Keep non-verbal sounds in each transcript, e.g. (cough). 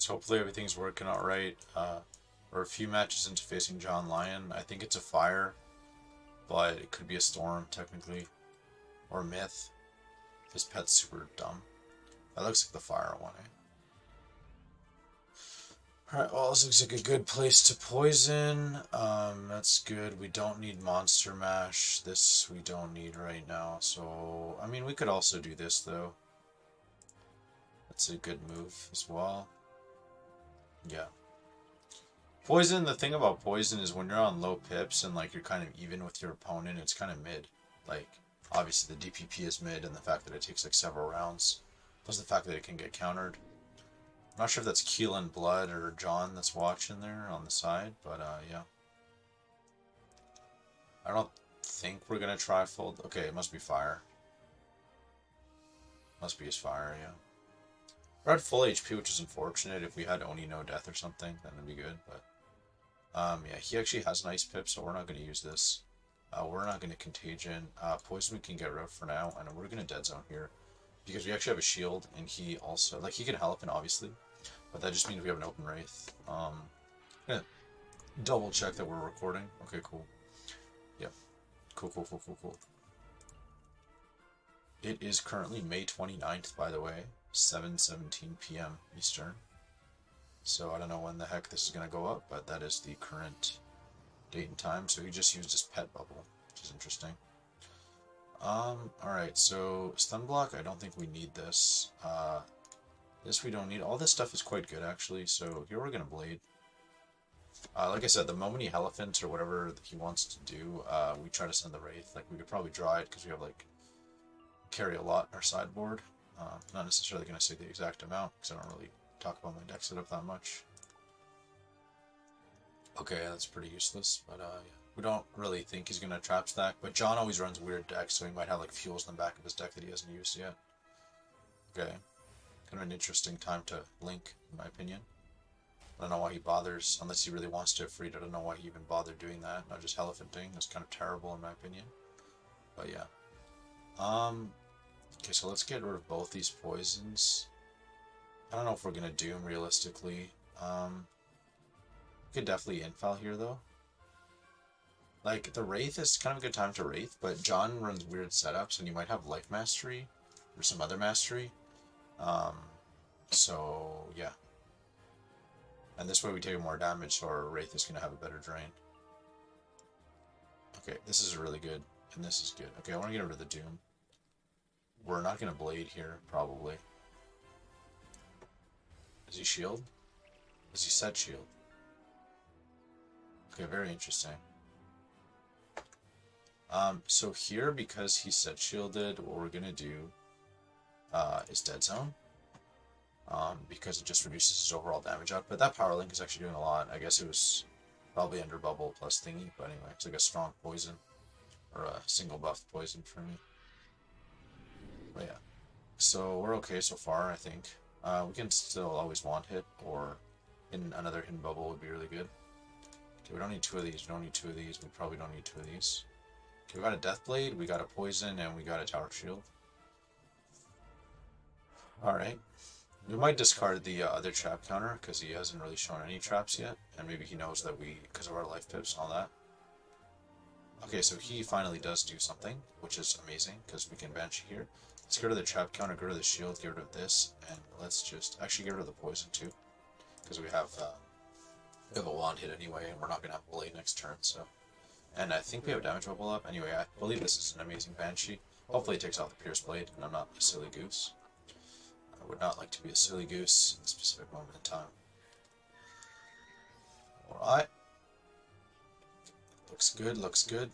So hopefully everything's working out right. Uh, we're a few matches into facing John Lion. I think it's a fire, but it could be a storm, technically. Or myth. This pet's super dumb. That looks like the fire one, eh? Alright, well, this looks like a good place to poison. Um, that's good. We don't need Monster Mash. This we don't need right now. So, I mean, we could also do this, though. That's a good move as well. Yeah. Poison, the thing about poison is when you're on low pips and, like, you're kind of even with your opponent, it's kind of mid. Like, obviously the DPP is mid and the fact that it takes, like, several rounds. Plus the fact that it can get countered. I'm not sure if that's Keelan Blood or John that's watching there on the side, but uh, yeah. I don't think we're gonna try full. Okay, it must be fire. Must be his fire, yeah. We're at full HP, which is unfortunate. If we had only no death or something, then it'd be good. But um, yeah, he actually has nice pip, so we're not gonna use this. Uh, we're not gonna contagion. Uh, poison we can get rid of for now, and we're gonna dead zone here because we actually have a shield, and he also like he can help, and obviously, but that just means we have an open wraith. Um, yeah, double check that we're recording. Okay, cool. Yep. Cool, cool, cool, cool, cool. It is currently May 29th, by the way, 7:17 p.m. Eastern. So I don't know when the heck this is gonna go up, but that is the current date and time. So he just used his pet bubble, which is interesting. Um, alright, so stun block, I don't think we need this. Uh, this we don't need. All this stuff is quite good, actually, so here we're gonna blade. Uh, like I said, the moment he elephants or whatever he wants to do, uh, we try to send the Wraith. Like, we could probably draw it, because we have, like, carry a lot in our sideboard. Uh, not necessarily going to say the exact amount, because I don't really talk about my deck setup that much. Okay, that's pretty useless, but, uh, yeah. We don't really think he's going to trap stack, but John always runs weird decks, so he might have like fuels in the back of his deck that he hasn't used yet. Okay. Kind of an interesting time to link, in my opinion. I don't know why he bothers, unless he really wants to free. I don't know why he even bothered doing that, not just elephanting. That's kind of terrible in my opinion. But yeah. Um, okay, so let's get rid of both these poisons. I don't know if we're going to Doom realistically. Um, could definitely infall here though. Like, the Wraith is kind of a good time to Wraith, but John runs weird setups, and you might have Life Mastery, or some other Mastery. Um, so, yeah. And this way we take more damage, so our Wraith is going to have a better drain. Okay, this is really good, and this is good. Okay, I want to get rid of the Doom. We're not going to Blade here, probably. Does he shield? Does he set shield? Okay, very interesting. Um, so here, because he's set shielded, what we're going to do uh, is Dead Zone. Um, because it just reduces his overall damage output. But that Power Link is actually doing a lot. I guess it was probably under Bubble plus Thingy, but anyway, it's like a strong poison. Or a single buff poison for me. But yeah. So we're okay so far, I think. Uh, we can still always wand hit, or in another hidden bubble would be really good. Okay, we don't need two of these, we don't need two of these, we probably don't need two of these. Okay, we got a Death Blade, we got a Poison, and we got a Tower Shield. Alright. We might discard the uh, other trap counter, because he hasn't really shown any traps yet. And maybe he knows that we, because of our life pips and all that. Okay, so he finally does do something, which is amazing, because we can Banshee here. Let's get rid of the trap counter, get rid of the shield, get rid of this, and let's just actually get rid of the poison too. Because we have uh, we have a wand hit anyway, and we're not going to have a blade next turn, so... And I think we have damage bubble up. Anyway, I believe this is an amazing Banshee. Hopefully it takes off the Pierce Blade, and I'm not a silly goose. I would not like to be a silly goose in a specific moment in time. Alright. Looks good, looks good.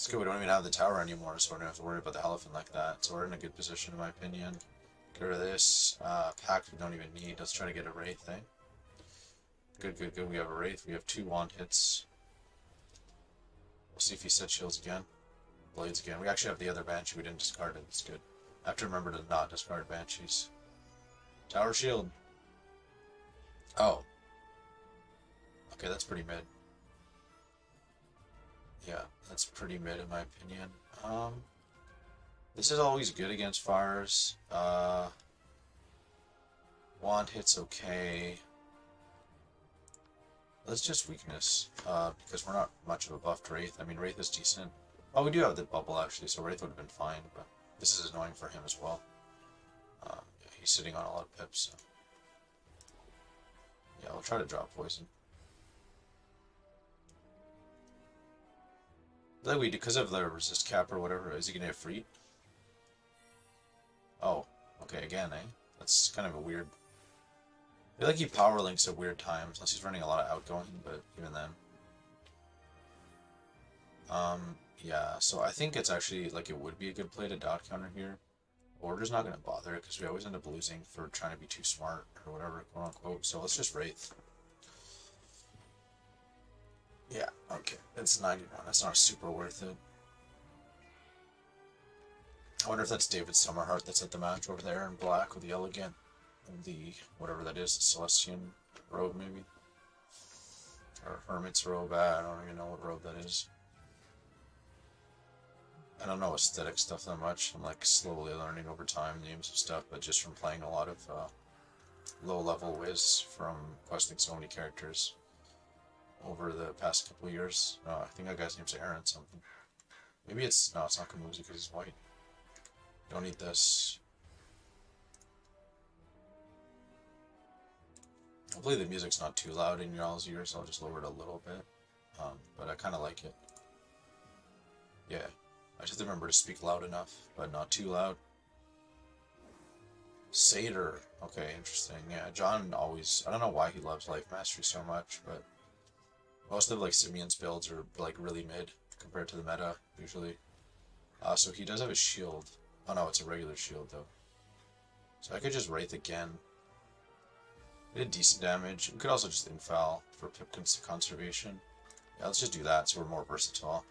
It's good we don't even have the tower anymore, so we don't have to worry about the elephant like that. So we're in a good position, in my opinion. Get rid of this. Uh, Pact we don't even need. Let's try to get a Wraith thing. Good, good, good. We have a Wraith. We have two wand hits. We'll see if he sets shields again. Blades again. We actually have the other Banshee. We didn't discard it. It's good. I have to remember to not discard Banshees. Tower shield. Oh. Okay, that's pretty mid. Yeah, that's pretty mid in my opinion. Um, this is always good against fires. Uh, wand hits okay. That's just weakness, uh, because we're not much of a buffed Wraith. I mean, Wraith is decent. Oh, we do have the bubble, actually, so Wraith would have been fine, but this is annoying for him as well. Uh, yeah, he's sitting on a lot of pips, so... Yeah, we'll try to drop poison. That we do because of the resist cap or whatever, is he gonna get free? Oh, okay, again, eh? That's kind of a weird I feel like he power links at weird times, unless he's running a lot of outgoing, but even then. Um, yeah, so I think it's actually, like, it would be a good play to dot counter here. Order's not going to bother because we always end up losing for trying to be too smart, or whatever, quote-unquote, so let's just Wraith. Yeah, okay, it's 91, that's not super worth it. I wonder if that's David Summerheart that's at the match over there in black with the elegant the whatever that is, the Celestian robe maybe, or Hermit's robe. I don't even know what robe that is. I don't know aesthetic stuff that much. I'm like slowly learning over time names of stuff, but just from playing a lot of uh, low level whiz from questing so many characters over the past couple years. Uh, I think that guy's name's Aaron something. Maybe it's no, it's not Kamuzi because he's white. Don't need this. Hopefully the music's not too loud in y'all's ears, I'll just lower it a little bit. Um, but I kind of like it. Yeah, I just remember to speak loud enough, but not too loud. Satyr. Okay, interesting. Yeah, John always... I don't know why he loves Life Mastery so much, but... Most of, like, Simeon's builds are, like, really mid compared to the meta, usually. Uh, so he does have a shield. Oh, no, it's a regular shield, though. So I could just Wraith again. Did decent damage. We could also just infall for pip conservation. Yeah, let's just do that so we're more versatile.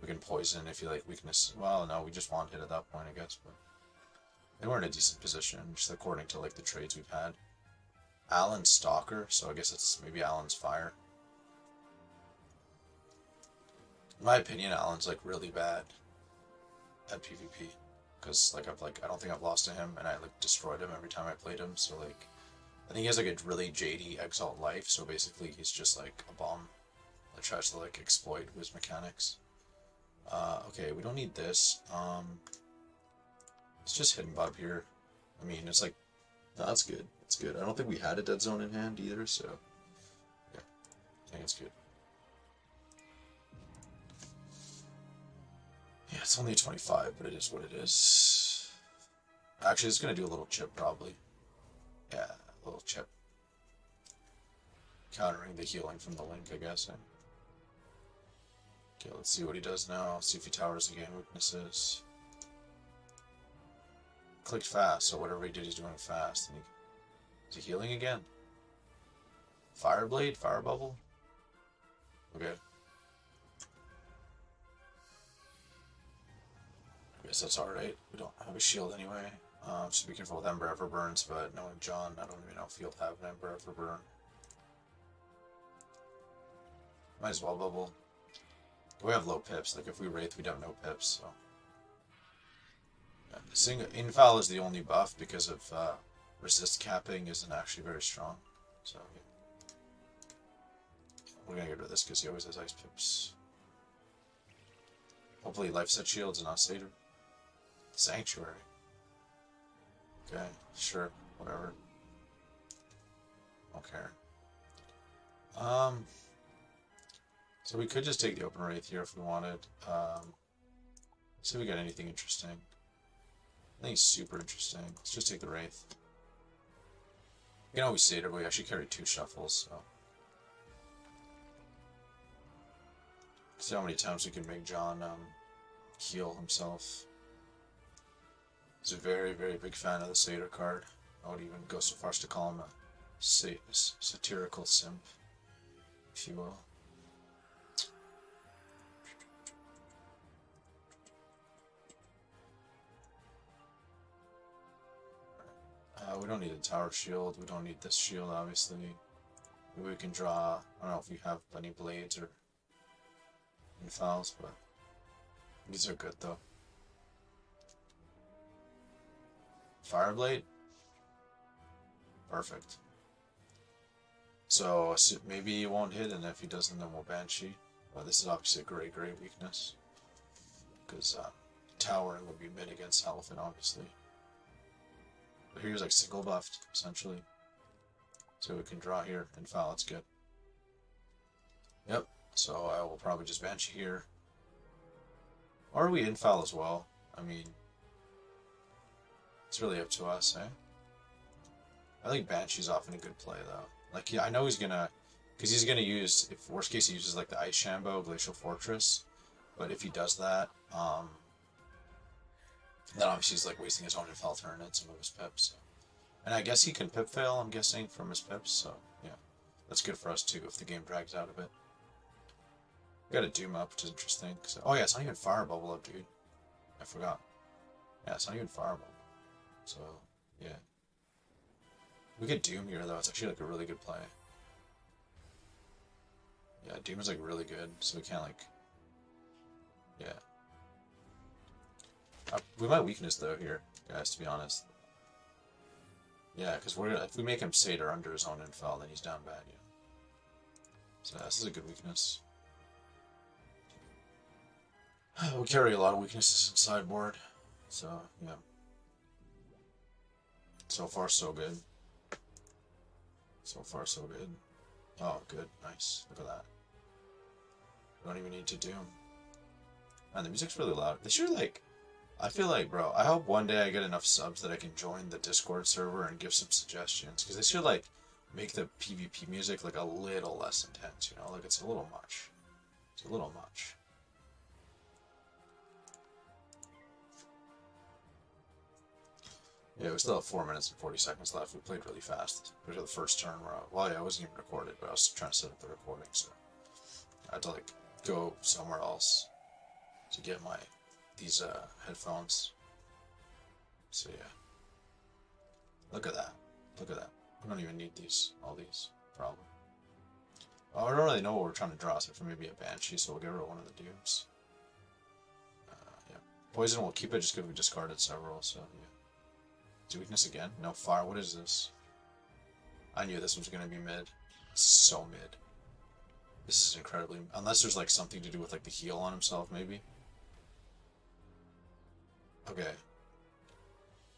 We can poison if you like weakness. Well, no, we just wand hit at that point, I guess. But and we're in a decent position, just according to like the trades we've had. Alan's Stalker, so I guess it's maybe Alan's Fire. In my opinion, Alan's like really bad at PvP. Because like I've like I don't think I've lost to him and I like destroyed him every time I played him, so like I think he has like a really JD Exalt life, so basically he's just like a bomb that tries to like exploit his mechanics. Uh, okay, we don't need this. Um, it's just Hidden bub here. I mean, it's like, no, that's good. It's good. I don't think we had a dead zone in hand either, so yeah, I think it's good. Yeah, it's only 25, but it is what it is. Actually, it's going to do a little chip, probably. Yeah a little chip. Countering the healing from the link, I guess. Eh? Okay, let's see what he does now. See if he towers again. Weaknesses. Clicked fast, so whatever he did, he's doing fast. He, is he healing again? Fireblade? Fire bubble? Okay. Guess that's alright. We don't have a shield anyway. Um, be careful with Ember Ever Burns, but knowing John, I don't even know if he'll have an Ember Ever Burn. Might as well bubble. We have low pips, like if we Wraith, we have no pips, so. Yeah, Sing Infall is the only buff because of uh, resist capping isn't actually very strong. So, yeah. We're gonna get rid of this because he always has ice pips. Hopefully life set shields and not Satyr. Sanctuary. Okay, sure, whatever. Okay. Um, so we could just take the open wraith here if we wanted. Um, see if we got anything interesting. I think it's super interesting. Let's just take the wraith. You can always say it, we actually carry two shuffles, so. See how many times we can make John um, heal himself. He's a very, very big fan of the Satyr card. I would even go so far as to call him a satirical simp, if you will. Uh, we don't need a tower shield. We don't need this shield, obviously. Maybe we can draw. I don't know if we have any blades or infalls, but these are good though. Fireblade? Perfect. So maybe he won't hit, and if he doesn't, then we'll Banshee. This is obviously a great, great weakness. Because uh, Towering would be mid against Elephant, obviously. But here's like single buffed, essentially. So we can draw here and foul, it's good. Yep, so I will probably just Banshee here. Or are we infall as well? I mean, it's really up to us, eh? I think Banshee's often a good play, though. Like, yeah, I know he's gonna... Because he's gonna use, if worst case he uses, like, the Ice Shambo, Glacial Fortress. But if he does that, um... Then obviously he's, like, wasting his own infall turn and some of his pips, so. And I guess he can pip fail, I'm guessing, from his pips, so, yeah. That's good for us, too, if the game drags out a bit. We got a Doom up, which is interesting. oh yeah, it's not even Fire Bubble up, dude. I forgot. Yeah, it's not even Fire Bubble. So, yeah. We get Doom here, though. It's actually, like, a really good play. Yeah, Doom is, like, really good, so we can't, like... Yeah. Uh, we might weakness, though, here, guys, to be honest. Yeah, because we're if we make him Satyr under his own infall, then he's down bad, yeah. So this is a good weakness. (sighs) we carry a lot of weaknesses in sideboard, so yeah. So far, so good. So far, so good. Oh, good, nice. Look at that. don't even need to doom. Man, the music's really loud. They should like. I feel like, bro. I hope one day I get enough subs that I can join the Discord server and give some suggestions because they should like make the PvP music like a little less intense. You know, like it's a little much. It's a little much. Yeah, we still have 4 minutes and 40 seconds left. We played really fast. We the first turn where, I, well, yeah, I wasn't even recorded, but I was trying to set up the recording, so I had to, like, go somewhere else to get my, these, uh, headphones. So, yeah. Look at that. Look at that. We don't even need these, all these, probably. Well, I don't really know what we're trying to draw, so for maybe a Banshee, so we'll get rid of one of the Dooms. Uh, yeah. Poison, we'll keep it just because we discarded several, so, yeah. Weakness again? No, fire. What is this? I knew this was going to be mid. So mid. This is incredibly... Unless there's, like, something to do with, like, the heal on himself, maybe? Okay.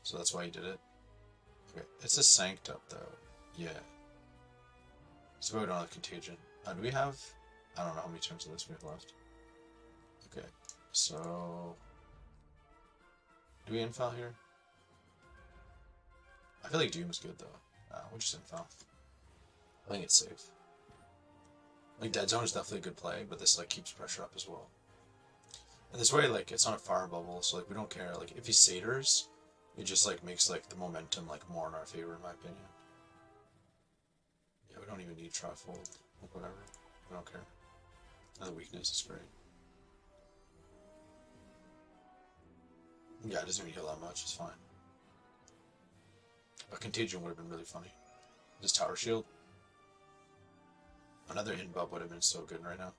So that's why he did it? Okay. It's a Sanct up, though. Yeah. So we don't have Contagion. Uh, do we have... I don't know how many turns of this we have left. Okay. So... Do we infall here? I feel like Doom is good though. Uh, we'll just info. I think it's safe. Like Dead Zone is definitely a good play, but this like keeps pressure up as well. And this way, like it's not a fire bubble, so like we don't care. Like if he satyrs, it just like makes like the momentum like more in our favor, in my opinion. Yeah, we don't even need trifold. Like whatever, we don't care. Another weakness is great. Yeah, it doesn't even heal that much. It's fine. A contagion would have been really funny. This tower shield. Another hidden bub would have been so good right now.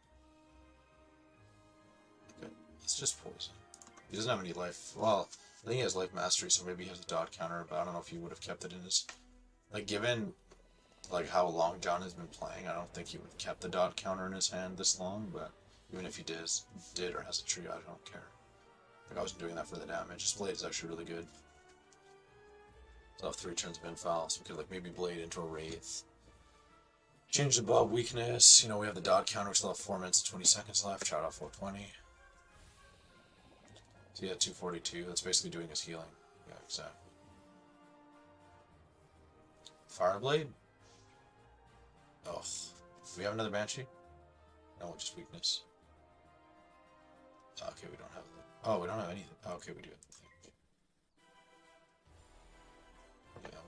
Okay, it's just poison. He doesn't have any life. Well, I think he has life mastery, so maybe he has a dot counter, but I don't know if he would have kept it in his... Like, given like how long John has been playing, I don't think he would have kept the dot counter in his hand this long, but even if he did, did or has a tree, I don't care. Like, I wasn't doing that for the damage. His blade is actually really good. So three turns of infall, so we could like maybe blade into a wraith. Change the bob weakness. You know, we have the dot counter, we still have 4 minutes and 20 seconds left. Shot off 420. So yeah, 242. That's basically doing his healing. Yeah, exactly. Fireblade? Oh. We have another Banshee? No, just weakness. Okay, we don't have. Oh, we don't have anything. okay, we do. Yeah,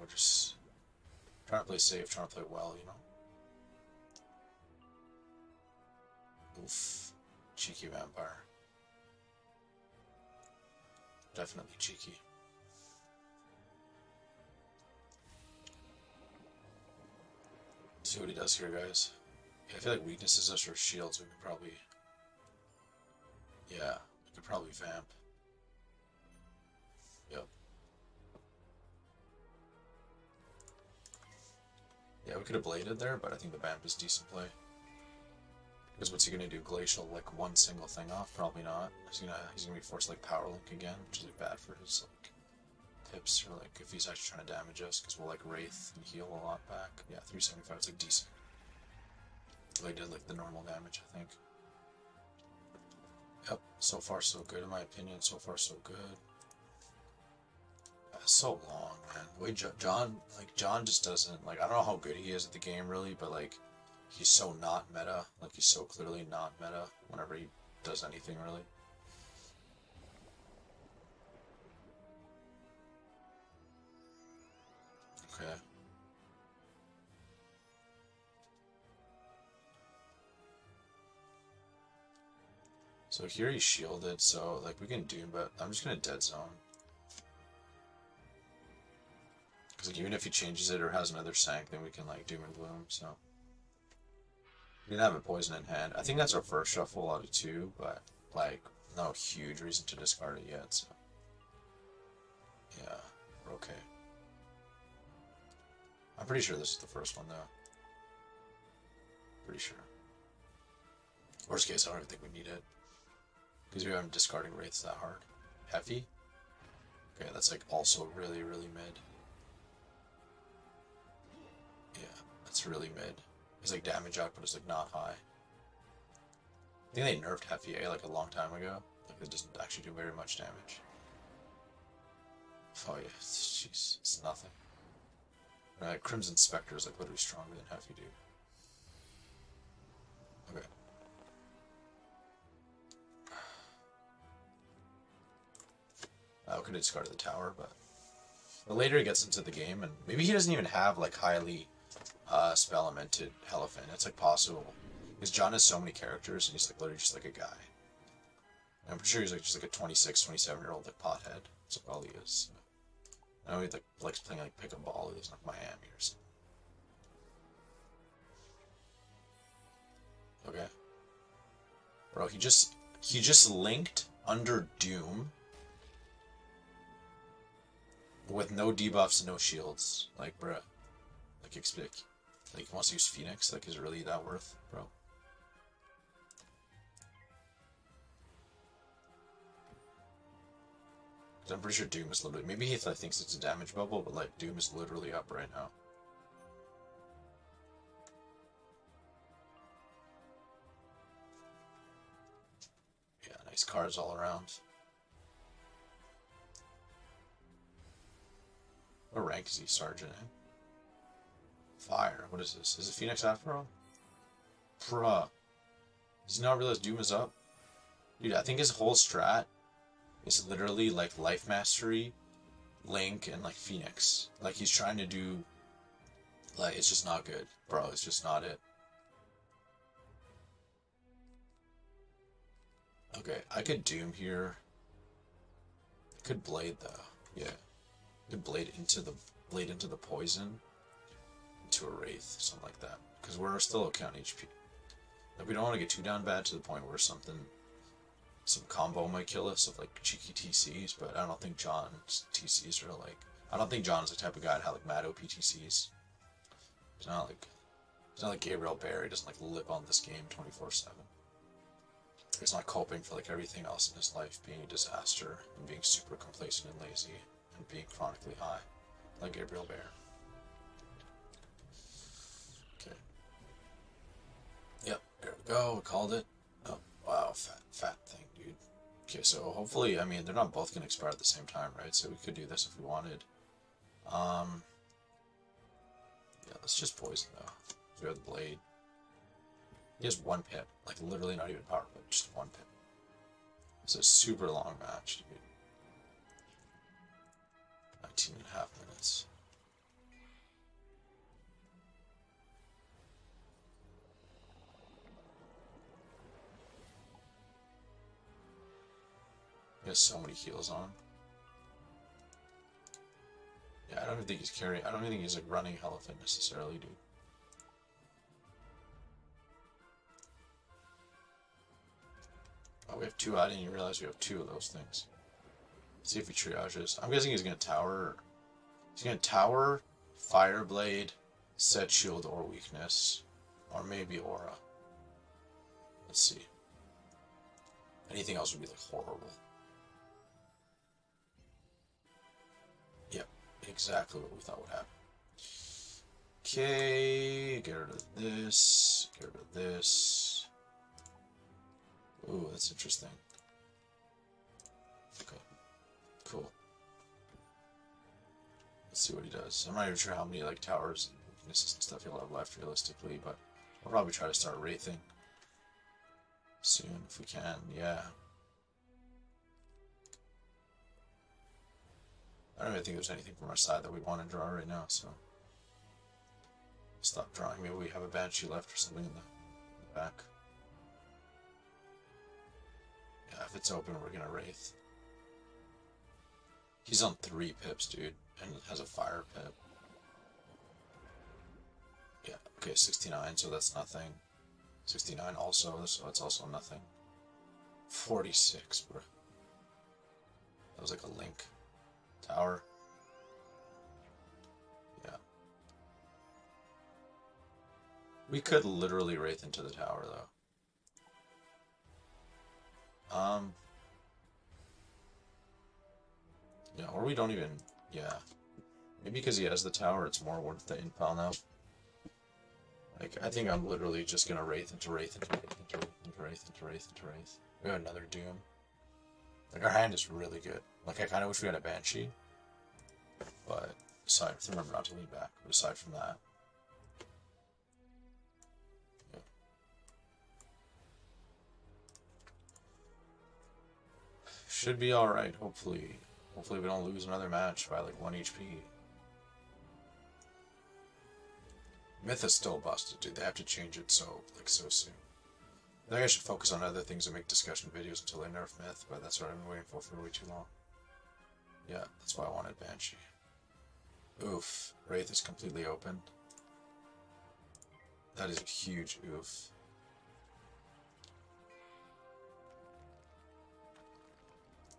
we're just trying to play safe, trying to play well, you know? Oof. Cheeky vampire. Definitely cheeky. See what he does here, guys. Yeah, I feel like weaknesses us or shields, we could probably... Yeah, we could probably vamp. Yeah, we could have bladed there, but I think the vamp is decent play. Because what's he gonna do? Glacial like one single thing off? Probably not. He's gonna he's gonna be forced like power link again, which is like bad for his like pips or like if he's actually trying to damage us, because we'll like wraith and heal a lot back. Yeah, 375 is like decent. Well, did like the normal damage, I think. Yep, so far so good in my opinion. So far so good. So long, man. The way John, like John, just doesn't like. I don't know how good he is at the game, really, but like he's so not meta. Like he's so clearly not meta whenever he does anything really. Okay. So here he's shielded, so like we can do, but I'm just gonna dead zone. Because like, even if he changes it or has another sank, then we can like Doom and Gloom, so. We didn't have a poison in hand. I think that's our first shuffle out of two, but like no huge reason to discard it yet. So yeah, we're okay. I'm pretty sure this is the first one though. Pretty sure. Worst case, I don't even think we need it. Because we haven't discarding wraiths that hard. Heavy? Okay, that's like also really, really mid. That's really mid. His like damage output is like not high. I think they nerfed Heffier like a long time ago. Like it doesn't actually do very much damage. Oh yeah, jeez, it's nothing. Crimson Spectre is like literally stronger than Heffy dude. Okay. (sighs) I could have discarded the tower, but the later he gets into the game, and maybe he doesn't even have like highly uh, spellemented Elephant. It's like possible. Because John has so many characters and he's like literally just like a guy. And I'm pretty sure he's like just like a 26, 27 year old like pothead. That's all he is. I know he like likes playing like pickleball. In like Miami or something. Okay. Bro, he just he just linked under Doom with no debuffs and no shields. Like, bruh. Like, expect like, he wants to use Phoenix? Like, is really that worth, bro? I'm pretty sure Doom is literally... Maybe he thinks it's a damage bubble, but, like, Doom is literally up right now. Yeah, nice cards all around. What rank is he, Sergeant? Eh? Fire. What is this? Is it Phoenix after all? Bruh. Does he not realize Doom is up? Dude, I think his whole strat is literally like Life Mastery, Link, and like Phoenix. Like he's trying to do... Like, it's just not good. Bro, it's just not it. Okay, I could Doom here. I could Blade though. Yeah. I could Blade into the Blade into the poison to a Wraith, something like that. Because we're still on HP. Like, we don't want to get too down bad to the point where something, some combo might kill us of like cheeky TCs, but I don't think John's TCs are like, I don't think John's the type of guy to have like mad OP TCs. He's not like, he's not like Gabriel Barry, doesn't like live on this game 24-7. He's not coping for like everything else in his life being a disaster and being super complacent and lazy and being chronically high, like Gabriel Bear. There we go, we called it. Oh, wow, fat, fat thing, dude. Okay, so hopefully, I mean, they're not both going to expire at the same time, right? So we could do this if we wanted. Um, yeah, let's just poison, though. we have the blade. He has one pip. Like, literally not even power, but just one pip. It's a super long match, dude. 19 and a half minutes. He has so many heals on. Yeah, I don't even think he's carrying. I don't even think he's like running Elephant necessarily, dude. Oh, we have two. I didn't even realize we have two of those things. Let's see if he triages. I'm guessing he's gonna tower. He's gonna tower, Fireblade, Set shield or weakness. Or maybe aura. Let's see. Anything else would be like horrible. Exactly what we thought would happen. Okay, get rid of this, get rid of this. Ooh, that's interesting. Okay, cool. Let's see what he does. I'm not even sure how many like towers and weaknesses and stuff he'll have left realistically, but I'll probably try to start wraithing soon if we can. Yeah. I don't even think there's anything from our side that we want to draw right now, so stop drawing. Maybe we have a Banshee left or something in the, in the back. Yeah, if it's open, we're gonna Wraith. He's on three pips, dude and has a fire pit. Yeah, okay, 69, so that's nothing. 69 also, so it's also nothing. 46, bro. That was like a link. Tower. Yeah. We could literally wraith into the tower, though. Um. Yeah, or we don't even yeah. Maybe because he has the tower, it's more worth the impel now. Like, I think I'm literally just gonna Wraith into Wraith into Wraith into Wraith into Wraith into Wraith into Wraith. We got another Doom. Like, our hand is really good. Like, I kind of wish we had a Banshee. But, aside, remember not to lean back. But aside from that, yeah. Should be alright, hopefully. Hopefully we don't lose another match by like 1 HP. Myth is still busted, dude. They have to change it so, like, so soon. I think I should focus on other things and make discussion videos until they nerf Myth, but that's what I've been waiting for for way too long. Yeah, that's why I wanted Banshee. Oof. Wraith is completely open. That is a huge oof.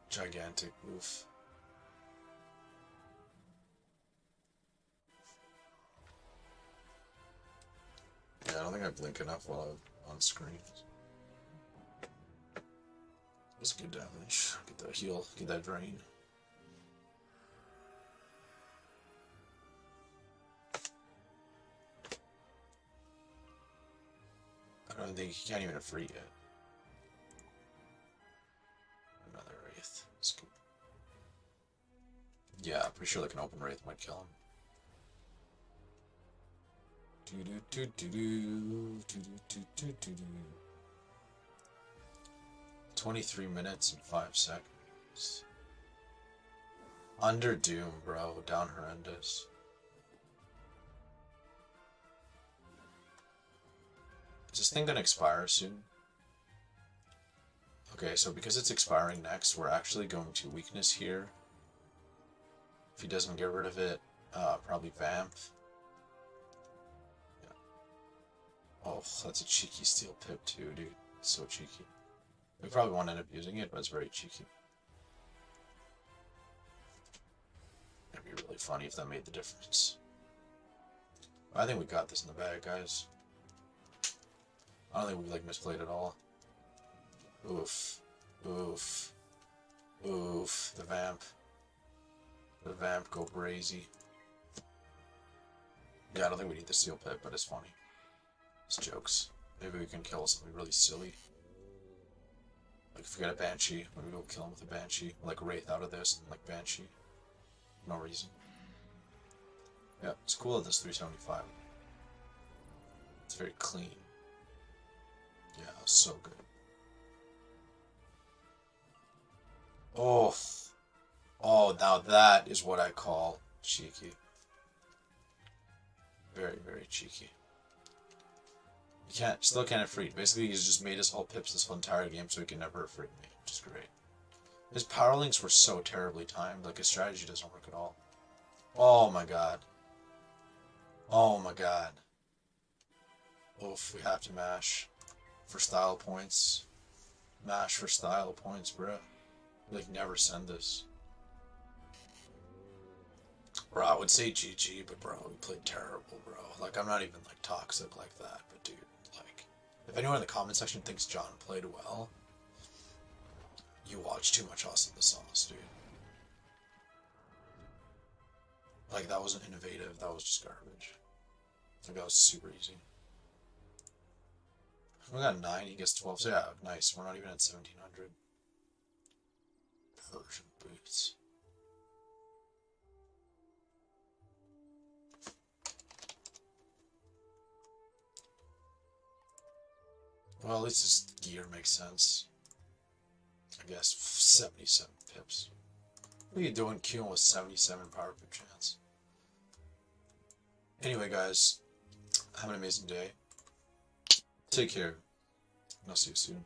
Gigantic oof. Yeah, I don't think I blink enough while I'm on screen. That's good damage. Get that heal, get that drain. I don't think he can't even free yet. Another Wraith. Yeah, I'm pretty sure like an open Wraith might kill him. 23 minutes and 5 seconds. Under Doom, bro. Down horrendous. Is this thing gonna expire soon? Okay, so because it's expiring next, we're actually going to weakness here. If he doesn't get rid of it, uh, probably Vamp. Yeah. Oh, that's a cheeky steel pip too, dude. So cheeky. We probably won't end up using it, but it's very cheeky. It'd be really funny if that made the difference. I think we got this in the bag, guys. I don't think we like misplayed at all. Oof. Oof. Oof. The vamp. The vamp go brazy. Yeah, I don't think we need the seal pit, but it's funny. It's jokes. Maybe we can kill something really silly. Like if we get a Banshee, maybe we'll kill him with a Banshee. Like Wraith out of this, and like Banshee. No reason. Yeah, it's cool that this 375. It's very clean. Yeah, so good. Oh. Oh, now that is what I call cheeky. Very, very cheeky. Can't, still can't freed. Basically, he's just made us all pips this whole entire game so he can never freed me, which is great. His power links were so terribly timed, like his strategy doesn't work at all. Oh my god. Oh my god. Oof, we have to mash for style points. Mash for style points, bro. Like, never send this. Bro, I would say GG, but bro, we played terrible, bro. Like, I'm not even, like, toxic like that, but dude, if anyone in the comment section thinks John played well, you watch too much Austin the Sauce, dude. Like, that wasn't innovative, that was just garbage. Like, that was super easy. We got 9, he gets 12, so yeah, nice. We're not even at 1700. Persian boots. Well, at least his gear makes sense. I guess 77 pips. What are you doing queuing with 77 power pip chance? Anyway, guys, have an amazing day. Take care, and I'll see you soon.